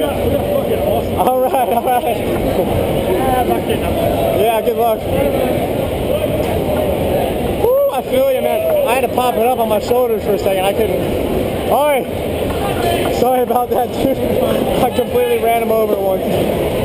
at awesome. All right, all right. Yeah, Yeah, good luck. Woo, I feel you, man. I had to pop it up on my shoulders for a second. I couldn't. All right. Sorry about that, dude. I completely ran him over once.